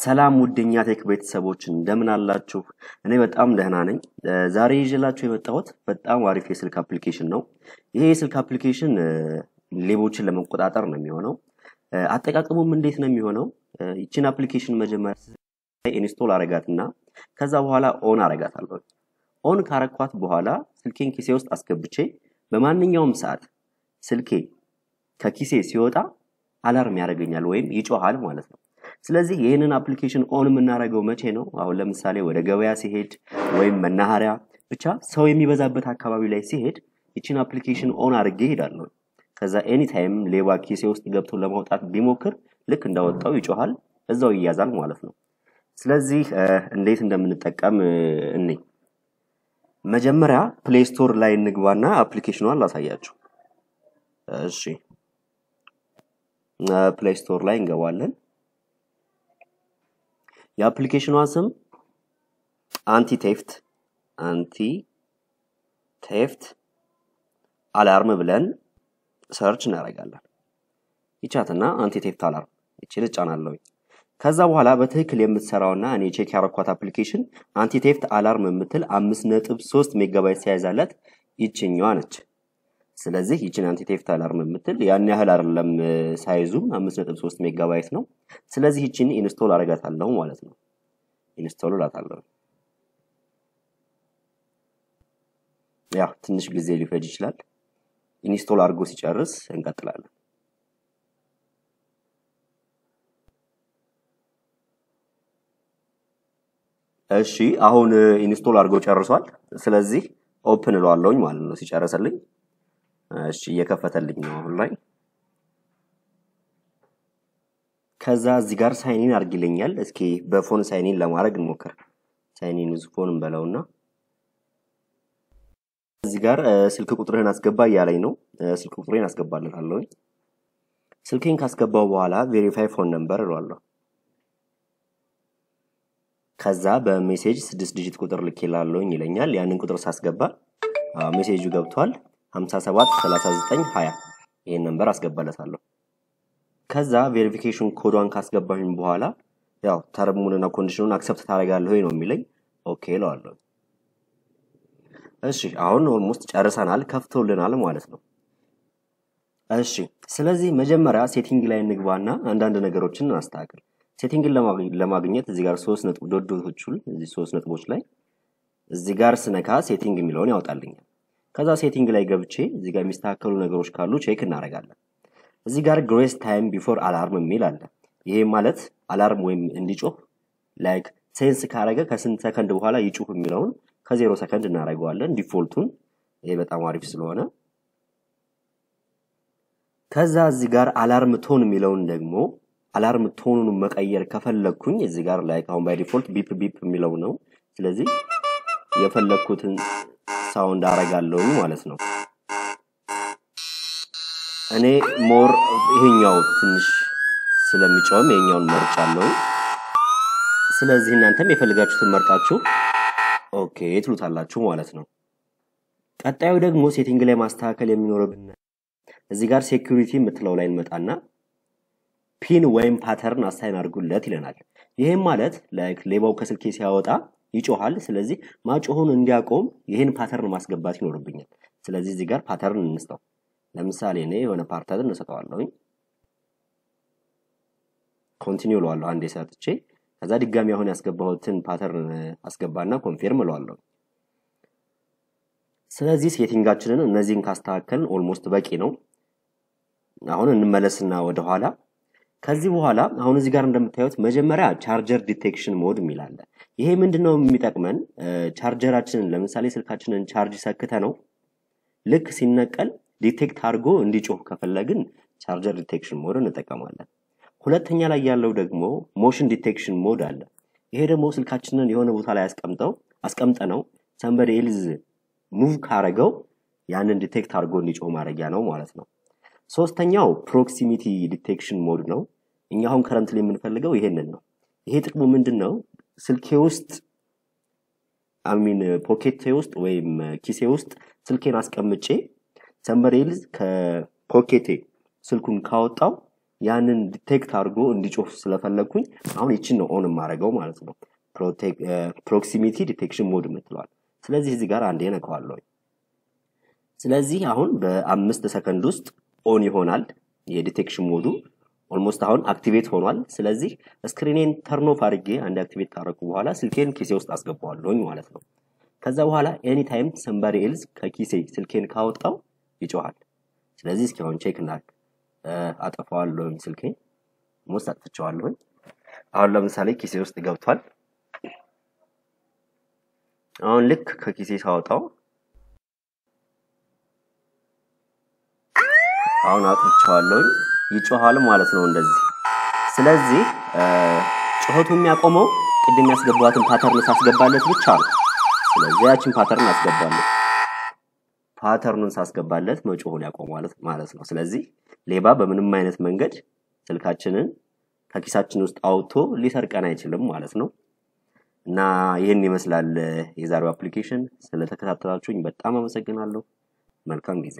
ሰላም ውድኛ ቴክ ቤተሰቦች እንደምን አላችሁ? እኔ በጣም ደህና ነኝ። ዛሬ ይዤላችሁ የመጣሁት በጣም አሪፍ የስልክ አፕሊኬሽን ነው። ይሄ የስልክ አፕሊኬሽን ሌቦችን ለመቆጣጠር ነው የሚሆነው። አጠቃቀሙም እንዴት ነው የሚሆነው? ይችን አፕሊኬሽን መጀመሪያ install አረጋትና ከዛ በኋላ on አረጋታለሁ። on ካረኳት በኋላ ስልኬን ኪሴ ውስጥ አስገብቼ በማንኛውም ሰዓት ስልኬ ከኪሴ ሲወጣ alarm ያደርገኛል ወይም ይጮሃል ማለት ነው። ስለዚህ ይህንን አፕሊኬሽን on የምናደርገው መቼ ነው? አሁን ለምሳሌ ወደ ገበያ ሲሄድ ወይም መናኸሪያ ብቻ ሰው የሚበዛበት አካባቢ ላይ ሲሄድ ይችን አፕሊኬሽን on አድርጌ እሄዳለሁ። ከዛ anytime ሌባ ኪሴ ውስጥ ገብቶ ለማውጣት ቢሞክር ልክ እንዳወጣው ይጮሃል፣ እዛው ይያዛል ማለት ነው። ስለዚህ እንዴት እንደምንጠቀም እኔ መጀመሪያ Play Store ላይ እንግባና አፕሊኬሽኗን ላሳያችሁ። እሺ Play Store ላይ እንገባለን። የአፕሊኬሽኗ ስም anti theft anti theft alarm ብለን search እናደርጋለን። ይቻትና anti theft alarm ይችን እጫናለሁ። ከዛ በኋላ በትክክል የምትሰራውና እኔ check ያረኳት አፕሊኬሽን anti theft alarm የምትል አምስት ነጥብ ሶስት ሜጋባይት ሲያይዛላት ይችኛዋ ነች። ስለዚህ ይችን anti theft alarm የምትል ያን ያህል አይደለም size ኡም አምስት ነጥብ ሶስት ሜጋባይት ነው። ስለዚህ ይችን install አረጋታለሁ ማለት ነው። install እላታለሁ። ያው ትንሽ ጊዜ ሊፈጅ ይችላል። install አድርጎ ሲጨርስ እንቀጥላለን። እሺ አሁን install አድርጎ ጨርሷል። ስለዚህ open እለዋለሁኝ ማለት ነው ሲጨርስልኝ። እሺ እየከፈተልኝ ነው አሁን ላይ። ከዛ እዚህ ጋር sign in አድርግ ይለኛል። እስኪ በ phone sign in ለማድረግ እንሞክር። sign in use phone እንበለውና እዚህ ጋር ስልክ ቁጥርህን አስገባ እያለኝ ነው። ስልክ ቁጥሬን አስገባለታለሁኝ። ስልኬን ካስገባው በኋላ verify phone number እለዋለሁ። ከዛ በ message ስድስት digit ቁጥር ልኬላለሁኝ ይለኛል። ያንን ቁጥር ሳስገባ message ኡ ገብቷል። 57 39 20 ይሄን number አስገባለታለሁ። ከዛ verification ኮዷን ካስገባኝ በኋላ ያው term ኡንና condition ኡን accept ታደርጋለህ ወይ ነው የሚለኝ። okay እለዋለሁ። እሺ አሁን almost ጨርሰናል፣ ከፍቶልናል ማለት ነው። እሺ ስለዚህ መጀመሪያ setting ላይ እንግባና አንዳንድ ነገሮችን እናስተካክል። setting ን ለማግኘት እዚህ ጋር ሶስት ነጥብ ዶ dot ኦቹ እዚህ ሶስት ነጥቦች ላይ እዚህ ጋር ስነካ setting የሚለውን ያወጣልኛል። ከዛ setting ላይ ገብቼ እዚህ ጋር የሚስተካከሉ ነገሮች ካሉ check እናደርጋለን። እዚህ ጋር grace time before alarm የሚል አለ። ይሄ ማለት alarm ወይም እንዲጮህ like sense ካረገ ከስንት ሰከንድ በኋላ ይጩህ የሚለውን ከዜሮ ሰከንድ እናደርገዋለን default ኡን። ይሄ በጣም አሪፍ ስለሆነ ከዛ እዚህ ጋር alarm tone የሚለውን ደግሞ alarm tone ኡን መቀየር ከፈለግኩኝ እዚህ ጋር ላይ አሁን by default beep beep የሚለው ነው። ስለዚህ የፈለግኩትን sound አረጋለሁ ማለት ነው። እኔ more ይሄኛው ትንሽ ስለሚጮህም ይሄኛውን መርጫለሁ። ስለዚህ እናንተም የፈልጋችሁትን መርጣችሁ okay ትሉታላችሁ ማለት ነው። ቀጣዩ ደግሞ setting ላይ ማስተካከል የሚኖርብን እዚህ ጋር security የምትለው ላይ እንመጣና pin ወይም pattern assign አድርጉለት ይለናል። ይህም ማለት like ሌባው ከስልኬ ሲያወጣ ይጮሃል። ስለዚህ ማጮሁን እንዲያቆም ይህን pattern ማስገባት ይኖርብኛል። ስለዚህ እዚህ ጋር pattern እንስጠው። ለምሳሌ እኔ የሆነ pattern እሰጠዋለሁኝ። continue እለዋለሁ አንዴ ሰጥቼ፣ ከዛ ድጋሚ አሁን ያስገባሁትን pattern አስገባና confirm እለዋለሁ። ስለዚህ setting ኣችንን እነዚህን ካስተካከልን almost በቂ ነው። አሁን እንመለስና ወደኋላ ከዚህ በኋላ አሁን እዚህ ጋር እንደምታዩት መጀመሪያ charger detection mode የሚል አለ። ይሄ ምንድነው የሚጠቅመን? ቻርጀራችንን ለምሳሌ ስልካችንን ቻርጅ ሰክተ ነው ልክ ሲነቀል detect አድርጎ እንዲጮህ ከፈለግን charger detection mode እንጠቀማለን። ሁለተኛ ላይ ያለው ደግሞ motion detection mode አለ። ይሄ ደግሞ ስልካችንን የሆነ ቦታ ላይ አስቀምጠው አስቀምጠ ነው somebody else move ካረገው ያንን detect አድርጎ እንዲጮህ ማድረጊያ ነው ማለት ነው። ሶስተኛው proximity detection mode ነው። እኛ አሁን current ላይ የምንፈልገው ይሄንን ነው። ይሄ ጥቅሙ ምንድን ነው? ስልኬ ውስጥ I mean pocket ኤ ውስጥ ወይም ኪሴ ውስጥ ስልኬን አስቀምጬ somebody else ከ pocket ኤ ስልኩን ካወጣው ያንን detect አድርጎ እንዲጮህ ስለፈለግኩኝ አሁን ይችን ነው on የማደርገው ማለት ነው። proximity detection mode የምትለዋል። ስለዚህ እዚህ ጋር አንዴ ነካዋለሁ። ስለዚህ አሁን በአምስት ሰከንድ ውስጥ on ይሆናል የ detection mode ኡ almost አሁን activate ሆኗል። ስለዚህ screen ኤን turn off አድርጌ አንድ activate ካረኩ በኋላ ስልኬን ኪሴ ውስጥ አስገባዋለሁኝ ማለት ነው። ከዛ በኋላ anytime else ከኪሴ ስልኬን ካወጣው ይጮሃል። ስለዚህ እስኪ አሁን check እናድርግ። አጠፋዋለሁኝ ስልኬን almost አጥፍቼዋለሁኝ። አሁን ለምሳሌ ኪሴ ውስጥ ገብቷል። አሁን ልክ ከኪሴ ሳወጣው አሁን አጥፍቼዋለሁኝ ይጮሃል ማለት ነው እንደዚህ። ስለዚህ ጩኸቱ የሚያቆመው ቅድም ያስገባትን pattern ሳስገባለት ብቻ ነው። ስለዚህ ያችን pattern አስገባለት። pattern ኑን ሳስገባለት መጮሁን ያቆማል ማለት ነው። ስለዚህ ሌባ በምንም አይነት መንገድ ስልካችንን ከኪሳችን ውስጥ አውጥቶ ሊሰርቀን አይችልም ማለት ነው። እና ይህን ይመስላል የዛሬው application። ስለተከታተላችሁኝ በጣም አመሰግናለሁ። መልካም ጊዜ